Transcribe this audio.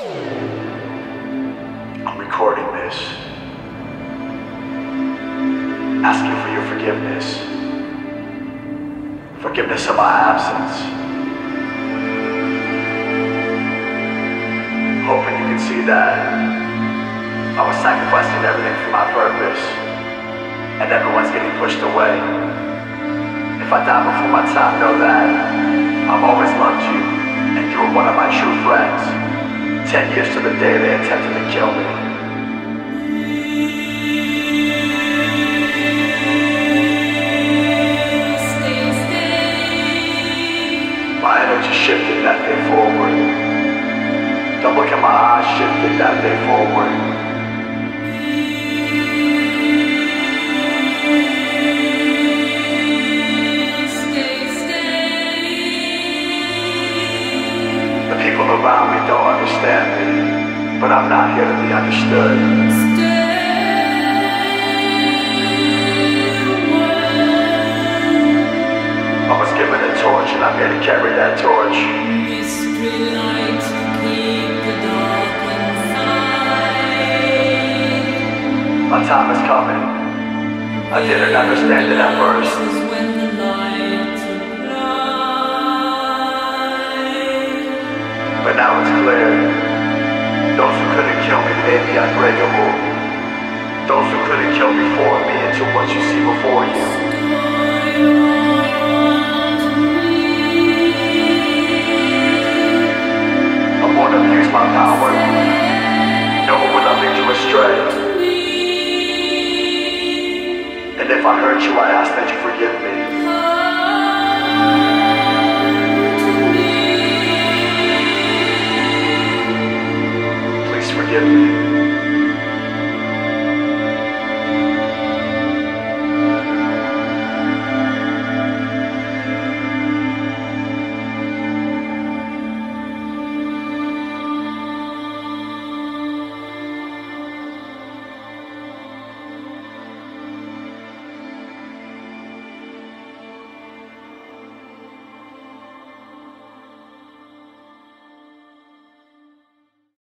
I'm recording this. Asking for your forgiveness. Forgiveness of my absence. Hoping you can see that I was sacrificing everything for my purpose. And everyone's getting pushed away. If I die before my time, know that I've always loved you. And you're one of my true friends. Ten years to the day they attempted to kill me. My energy shifted that day forward. The look in my eyes shifted that day forward. People around me don't understand me, but I'm not here to be understood. I was given a torch and I'm here to carry that torch. My time is coming. I didn't understand it at first. Clear. Those who couldn't kill me made me unbreakable. Those who couldn't kill me formed me into what you see before you. I'm gonna abuse my power. No one will lead you astray. And if I hurt you, I ask